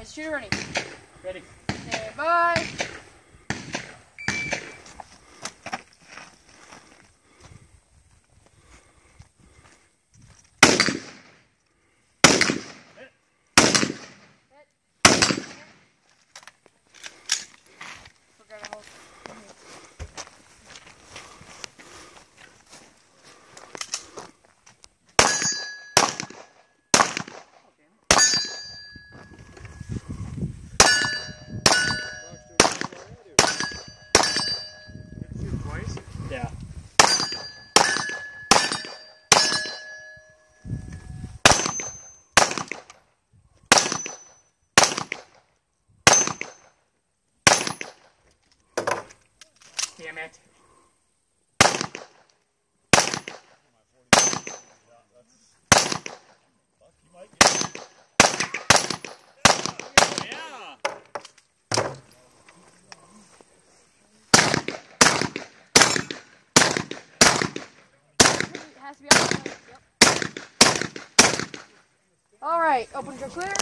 Is shooter ready? Ready. Okay, bye. Damn it. All right, open your clear.